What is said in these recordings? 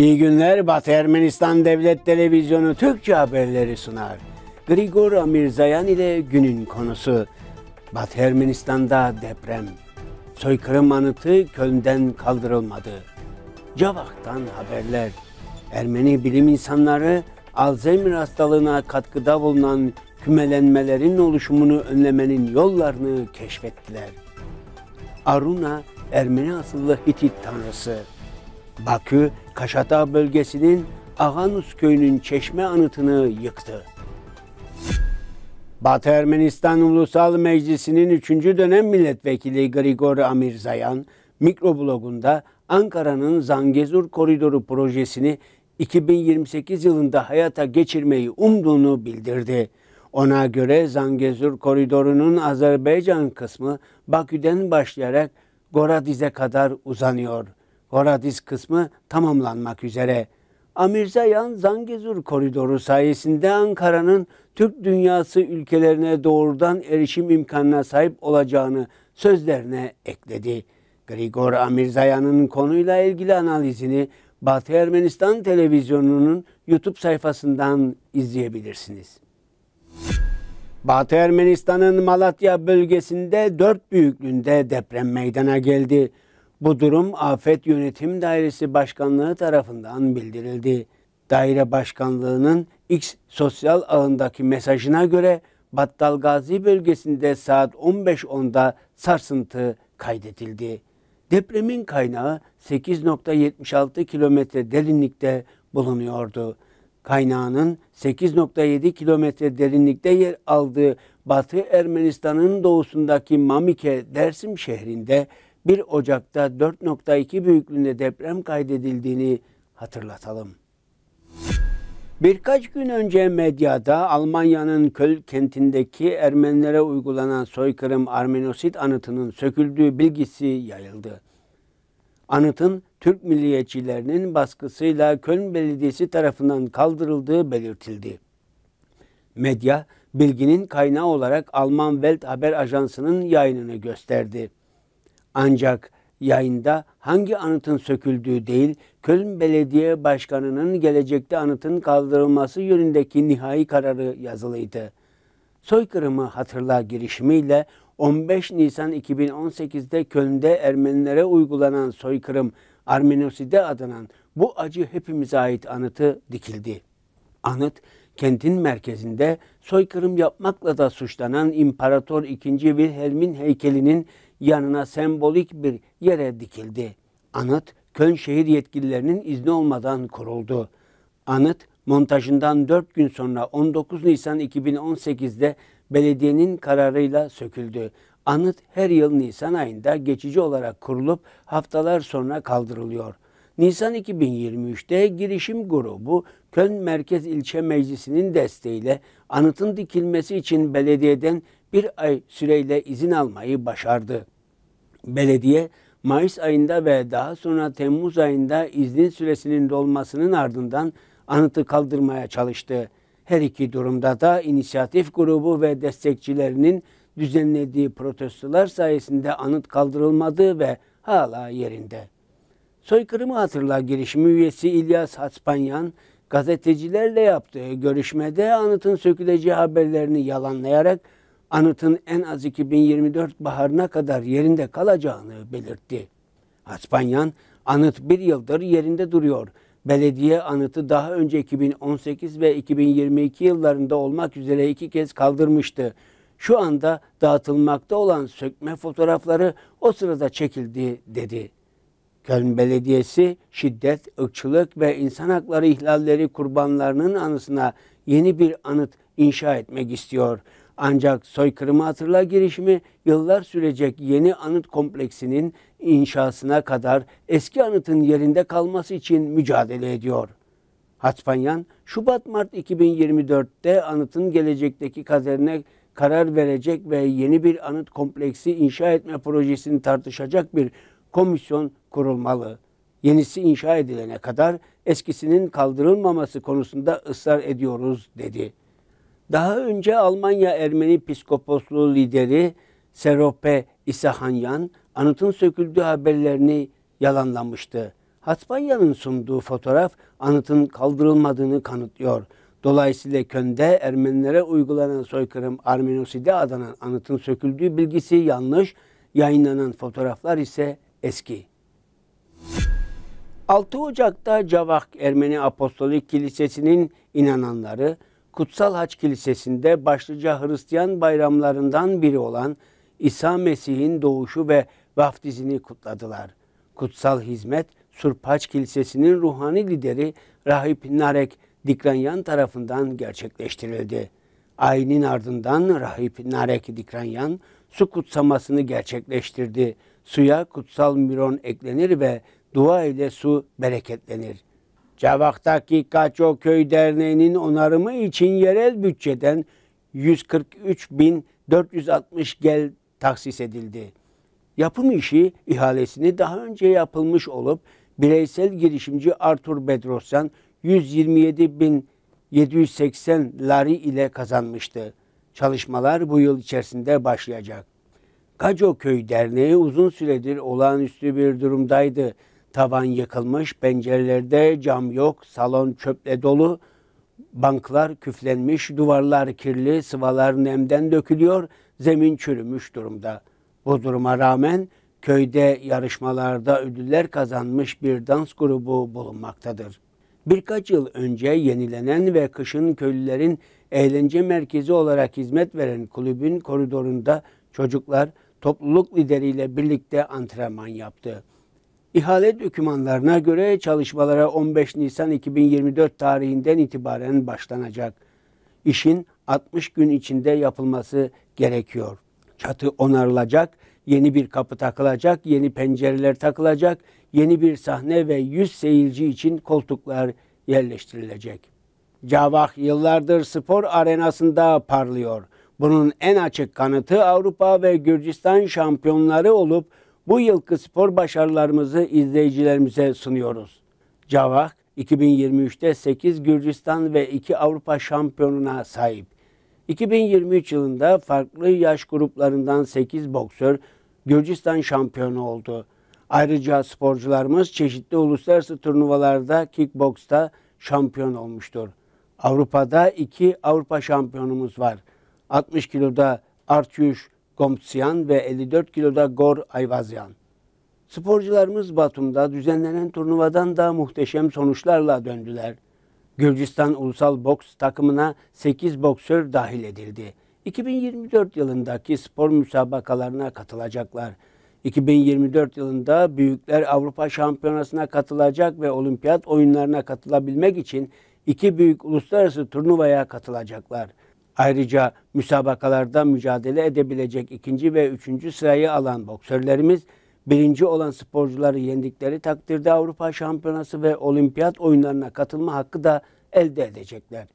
İyi günler Batı Ermenistan Devlet Televizyonu Türkçe haberleri sunar. Grigor Amirzayan ile günün konusu. Batı Ermenistan'da deprem. Soykırım anıtı Köln'den kaldırılmadı. Cavak'tan haberler. Ermeni bilim insanları Alzheimer hastalığına katkıda bulunan kümelenmelerin oluşumunu önlemenin yollarını keşfettiler. Aruna Ermeni asıllı Hitit tanrısı. Bakü, Kaşata bölgesinin Aganus köyünün çeşme anıtını yıktı. Batı Ermenistan Ulusal Meclisi'nin 3. dönem milletvekili Grigor Amirzayan, mikroblogunda Ankara'nın Zangezur Koridoru projesini 2028 yılında hayata geçirmeyi umduğunu bildirdi. Ona göre Zangezur Koridoru'nun Azerbaycan kısmı Bakü'den başlayarak Goradiz'e kadar uzanıyor. Horadiz kısmı tamamlanmak üzere. Amirzayan Zangezur koridoru sayesinde Ankara'nın Türk dünyası ülkelerine doğrudan erişim imkanına sahip olacağını sözlerine ekledi. Grigor Amirzayan'ın konuyla ilgili analizini Batı Ermenistan televizyonunun YouTube sayfasından izleyebilirsiniz. Batı Ermenistan'ın Malatya bölgesinde dört büyüklüğünde deprem meydana geldi. Bu durum Afet Yönetim Dairesi Başkanlığı tarafından bildirildi. Daire Başkanlığı'nın X sosyal ağındaki mesajına göre Battal Gazi bölgesinde saat 15.10'da sarsıntı kaydedildi. Depremin kaynağı 8.76 kilometre derinlikte bulunuyordu. Kaynağının 8.7 kilometre derinlikte yer aldığı Batı Ermenistan'ın doğusundaki Mamike Dersim şehrinde 1 Ocak'ta 4.2 büyüklüğünde deprem kaydedildiğini hatırlatalım. Birkaç gün önce medyada Almanya'nın Köl kentindeki Ermenilere uygulanan soykırım Armenosit anıtının söküldüğü bilgisi yayıldı. Anıtın Türk milliyetçilerinin baskısıyla Köln Belediyesi tarafından kaldırıldığı belirtildi. Medya, bilginin kaynağı olarak Alman Welt Haber Ajansı'nın yayınını gösterdi. Ancak yayında hangi anıtın söküldüğü değil, Köln Belediye Başkanı'nın gelecekte anıtın kaldırılması yönündeki nihai kararı yazılıydı. Soykırımı hatırla girişimiyle 15 Nisan 2018'de Köln'de Ermenilere uygulanan soykırım Armenoside adanan bu acı hepimize ait anıtı dikildi. Anıt kentin merkezinde soykırım yapmakla da suçlanan İmparator II. Wilhelm'in heykelinin yanına sembolik bir yere dikildi. Anıt Köln şehir yetkililerinin izni olmadan kuruldu. Anıt montajından 4 gün sonra 19 Nisan 2018'de belediyenin kararıyla söküldü. Anıt her yıl Nisan ayında geçici olarak kurulup haftalar sonra kaldırılıyor. Nisan 2023'te girişim grubu Köln Merkez İlçe Meclisi'nin desteğiyle anıtın dikilmesi için belediyeden bir ay süreyle izin almayı başardı. Belediye Mayıs ayında ve daha sonra Temmuz ayında iznin süresinin dolmasının ardından anıtı kaldırmaya çalıştı. Her iki durumda da inisiyatif grubu ve destekçilerinin düzenlediği protestolar sayesinde anıt kaldırılmadı ve hala yerinde. Soykırımı hatırla girişimi üyesi İlyas Hatspanyan, gazetecilerle yaptığı görüşmede anıtın söküleceği haberlerini yalanlayarak anıtın en az 2024 baharına kadar yerinde kalacağını belirtti. Hatspanyan, anıt bir yıldır yerinde duruyor. Belediye anıtı daha önce 2018 ve 2022 yıllarında olmak üzere iki kez kaldırmıştı. Şu anda dağıtılmakta olan sökme fotoğrafları o sırada çekildi dedi. Köln Belediyesi şiddet, ırkçılık ve insan hakları ihlalleri kurbanlarının anısına yeni bir anıt inşa etmek istiyor. Ancak soykırımı hatırla girişimi yıllar sürecek yeni anıt kompleksinin inşasına kadar eski anıtın yerinde kalması için mücadele ediyor. Hatspanyan, Şubat-Mart 2024'te anıtın gelecekteki kaderine karar verecek ve yeni bir anıt kompleksi inşa etme projesini tartışacak bir komisyon kurulmalı. Yenisi inşa edilene kadar eskisinin kaldırılmaması konusunda ısrar ediyoruz dedi. Daha önce Almanya Ermeni Piskoposluğu lideri Serope İsahanyan anıtın söküldüğü haberlerini yalanlamıştı. Hatspanya'nın sunduğu fotoğraf anıtın kaldırılmadığını kanıtlıyor. Dolayısıyla Köln'de Ermenilere uygulanan soykırım Armenoside adanan anıtın söküldüğü bilgisi yanlış, yayınlanan fotoğraflar ise eski. 6 Ocak'ta Cavak Ermeni Apostolik Kilisesi'nin inananları Kutsal Haç Kilisesi'nde başlıca Hristiyan bayramlarından biri olan İsa Mesih'in doğuşu ve vaftizini kutladılar. Kutsal hizmet Surpaç Kilisesi'nin ruhani lideri Rahip Narek Dikranyan tarafından gerçekleştirildi. Ayinin ardından Rahip Narek Dikranyan su kutsamasını gerçekleştirdi. Suya kutsal miron eklenir ve dua ile su bereketlenir. Cavak'taki Kaço Köy Derneği'nin onarımı için yerel bütçeden 143.460 gel taksis edildi. Yapım işi ihalesini daha önce yapılmış olup bireysel girişimci Arthur Bedrosyan 127.780 lari ile kazanmıştı. Çalışmalar bu yıl içerisinde başlayacak. Kaco Köy Derneği uzun süredir olağanüstü bir durumdaydı. Tavan yıkılmış, pencerelerde cam yok, salon çöple dolu, banklar küflenmiş, duvarlar kirli, sıvalar nemden dökülüyor, zemin çürümüş durumda. Bu duruma rağmen köyde yarışmalarda ödüller kazanmış bir dans grubu bulunmaktadır. Birkaç yıl önce yenilenen ve kışın köylülerin eğlence merkezi olarak hizmet veren kulübün koridorunda çocuklar topluluk lideriyle birlikte antrenman yaptı. İhale dokümanlarına göre çalışmalara 15 Nisan 2024 tarihinden itibaren başlanacak. İşin 60 gün içinde yapılması gerekiyor. Çatı onarılacak, yeni bir kapı takılacak, yeni pencereler takılacak, yeni bir sahne ve 100 seyirci için koltuklar yerleştirilecek. Cavak yıllardır spor arenasında parlıyor. Bunun en açık kanıtı Avrupa ve Gürcistan şampiyonları olup bu yılki spor başarılarımızı izleyicilerimize sunuyoruz. Cavak 2023'te 8 Gürcistan ve 2 Avrupa şampiyonuna sahip. 2023 yılında farklı yaş gruplarından 8 boksör Gürcistan şampiyonu oldu. Ayrıca sporcularımız çeşitli uluslararası turnuvalarda kickboksta şampiyon olmuştur. Avrupa'da iki Avrupa şampiyonumuz var. 60 kiloda Artyuş Gomtsyan ve 54 kiloda Gor Ayvazyan. Sporcularımız Batum'da düzenlenen turnuvadan da muhteşem sonuçlarla döndüler. Gürcistan Ulusal Boks takımına 8 boksör dahil edildi. 2024 yılındaki spor müsabakalarına katılacaklar. 2024 yılında Büyükler Avrupa Şampiyonası'na katılacak ve olimpiyat oyunlarına katılabilmek için iki büyük uluslararası turnuvaya katılacaklar. Ayrıca müsabakalarda mücadele edebilecek ikinci ve üçüncü sırayı alan boksörlerimiz birinci olan sporcuları yendikleri takdirde Avrupa Şampiyonası ve olimpiyat oyunlarına katılma hakkı da elde edecekler.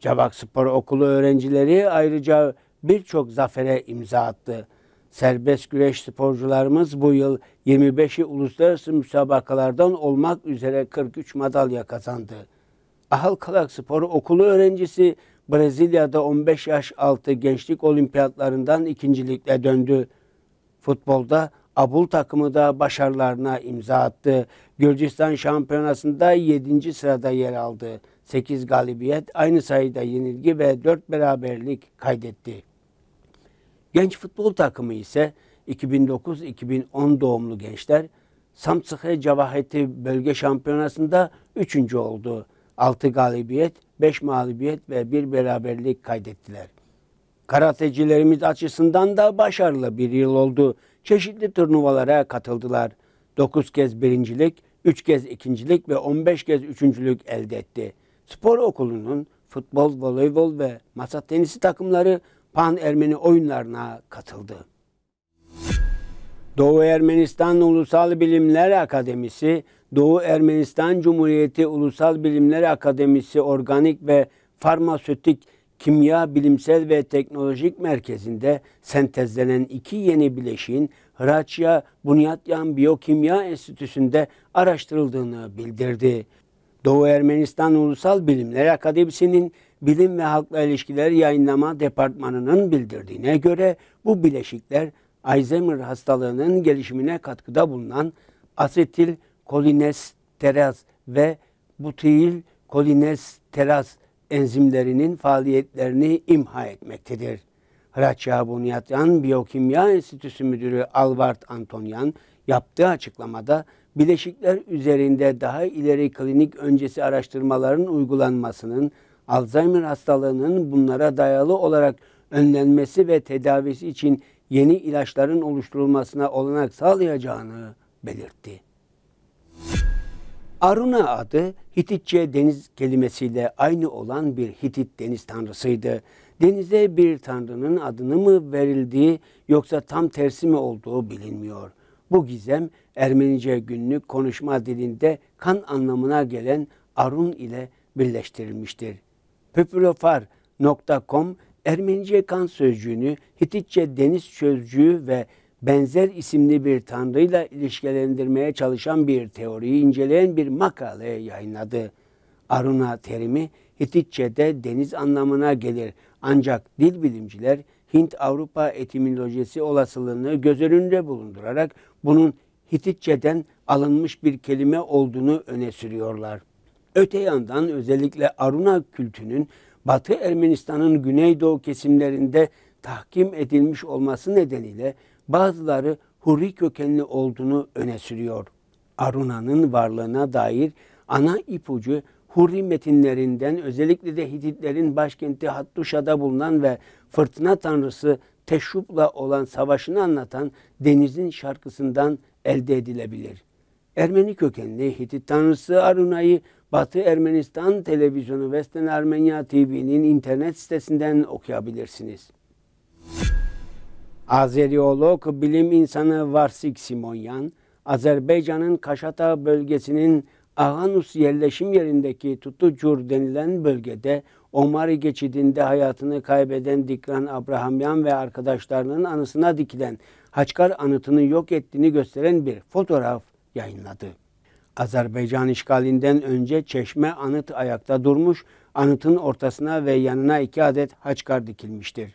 Cavak Spor Okulu öğrencileri ayrıca birçok zafere imza attı. Serbest güreş sporcularımız bu yıl 25'i uluslararası müsabakalardan olmak üzere 43 madalya kazandı. Ahal Kalak Spor Okulu öğrencisi Brezilya'da 15 yaş altı gençlik olimpiyatlarından ikincilikle döndü. Futbolda Abul takımı da başarılarına imza attı. Gürcistan şampiyonasında 7. sırada yer aldı. 8 galibiyet, aynı sayıda yenilgi ve 4 beraberlik kaydetti. Genç futbol takımı ise 2009-2010 doğumlu gençler Samsıhe Cavaheti bölge şampiyonasında 3. oldu. 6 galibiyet, 5 mağlubiyet ve 1 beraberlik kaydettiler. Karatecilerimiz açısından da başarılı bir yıl oldu. Çeşitli turnuvalara katıldılar. 9 kez birincilik, 3 kez ikincilik ve 15 kez üçüncülük elde etti. Spor okulunun futbol, voleybol ve masa tenisi takımları Pan Ermeni oyunlarına katıldı. Doğu Ermenistan Ulusal Bilimler Akademisi, Doğu Ermenistan Cumhuriyeti Ulusal Bilimler Akademisi Organik ve Farmasötik Kimya Bilimsel ve Teknolojik Merkezi'nde sentezlenen iki yeni bileşiğin Hraçya Bunyatyan Biyokimya Enstitüsü'nde araştırıldığını bildirdi. Doğu Ermenistan Ulusal Bilimler Akademisi'nin Bilim ve Halkla İlişkiler Yayınlama Departmanı'nın bildirdiğine göre bu bileşikler Alzheimer hastalığının gelişimine katkıda bulunan asetil kolinesteriz teraz ve butil kolines teraz enzimlerinin faaliyetlerini imha etmektedir. Hraçya Bunyatyan Biyokimya Enstitüsü Müdürü Albert Antonyan yaptığı açıklamada bileşikler üzerinde daha ileri klinik öncesi araştırmaların uygulanmasının Alzheimer hastalığının bunlara dayalı olarak önlenmesi ve tedavisi için yeni ilaçların oluşturulmasına olanak sağlayacağını belirtti. Aruna adı Hititçe deniz kelimesiyle aynı olan bir Hitit deniz tanrısıydı. Denize bir tanrının adını mı verildiği yoksa tam tersi mi olduğu bilinmiyor. Bu gizem Ermenice günlük konuşma dilinde kan anlamına gelen Arun ile birleştirilmiştir. Popülofar.com Ermenice kan sözcüğünü Hititçe deniz sözcüğü ve benzer isimli bir tanrıyla ilişkilendirmeye çalışan bir teoriyi inceleyen bir makale yayınladı. Aruna terimi Hititçe'de deniz anlamına gelir ancak dil bilimciler Hint-Avrupa etimolojisi olasılığını göz önünde bulundurarak bunun Hititçeden alınmış bir kelime olduğunu öne sürüyorlar. Öte yandan özellikle Aruna kültünün Batı Ermenistan'ın güneydoğu kesimlerinde tahkim edilmiş olması nedeniyle bazıları Hurri kökenli olduğunu öne sürüyor. Aruna'nın varlığına dair ana ipucu Hurri metinlerinden özellikle de Hititlerin başkenti Hattuşa'da bulunan ve fırtına tanrısı Teşrup'la olan savaşını anlatan Deniz'in şarkısından elde edilebilir. Ermeni kökenli Hitit tanrısı Aruna'yı Batı Ermenistan Televizyonu Western Armenia TV'nin internet sitesinden okuyabilirsiniz. Azeriyolog bilim insanı Varsik Simonyan, Azerbaycan'ın Kaşata bölgesinin Ağanus yerleşim yerindeki Tutucur denilen bölgede Omari geçidinde hayatını kaybeden Dikran Abrahamyan ve arkadaşlarının anısına dikilen Haçkar anıtını yok ettiğini gösteren bir fotoğraf yayınladı. Azerbaycan işgalinden önce çeşme anıt ayakta durmuş, anıtın ortasına ve yanına iki adet Haçkar dikilmiştir.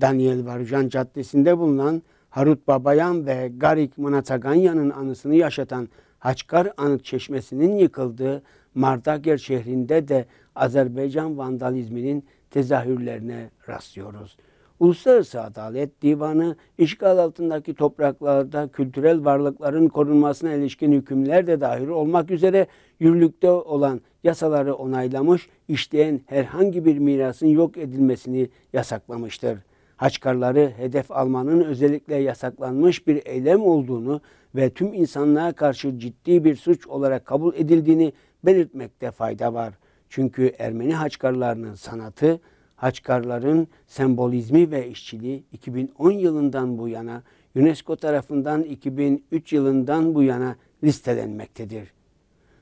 Daniel Varujan Caddesi'nde bulunan Harut Babayan ve Garik Manataganya'nın anısını yaşatan Haçkar Anıt Çeşmesi'nin yıkıldığı Mardager şehrinde de Azerbaycan vandalizminin tezahürlerine rastlıyoruz. Uluslararası Adalet Divanı işgal altındaki topraklarda kültürel varlıkların korunmasına ilişkin hükümler de dahil olmak üzere yürürlükte olan yasaları onaylamış, işleyen herhangi bir mirasın yok edilmesini yasaklamıştır. Haçkarları hedef almanın özellikle yasaklanmış bir eylem olduğunu ve tüm insanlığa karşı ciddi bir suç olarak kabul edildiğini belirtmekte fayda var. Çünkü Ermeni haçkarlarının sanatı, haçkarların sembolizmi ve işçiliği 2010 yılından bu yana UNESCO tarafından 2003 yılından bu yana listelenmektedir.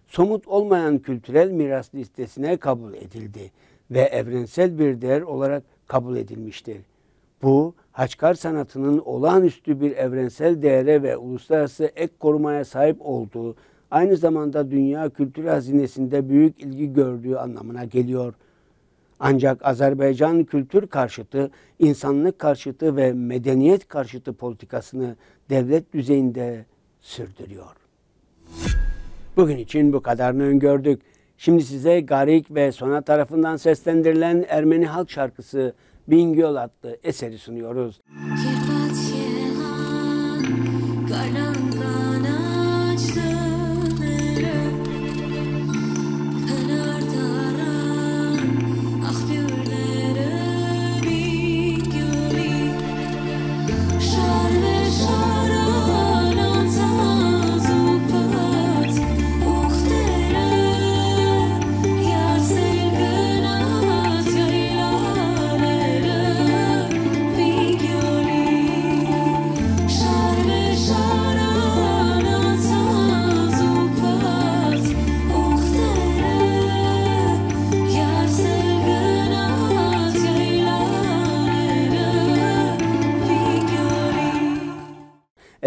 Somut olmayan kültürel miras listesine kabul edildi ve evrensel bir değer olarak kabul edilmiştir. Bu, Haçkar sanatının olağanüstü bir evrensel değere ve uluslararası ek korumaya sahip olduğu, aynı zamanda dünya kültür hazinesinde büyük ilgi gördüğü anlamına geliyor. Ancak Azerbaycan kültür karşıtı, insanlık karşıtı ve medeniyet karşıtı politikasını devlet düzeyinde sürdürüyor. Bugün için bu kadarını öngördük. Şimdi size Garik ve Sona tarafından seslendirilen Ermeni halk şarkısı Bingöl adlı eseri sunuyoruz.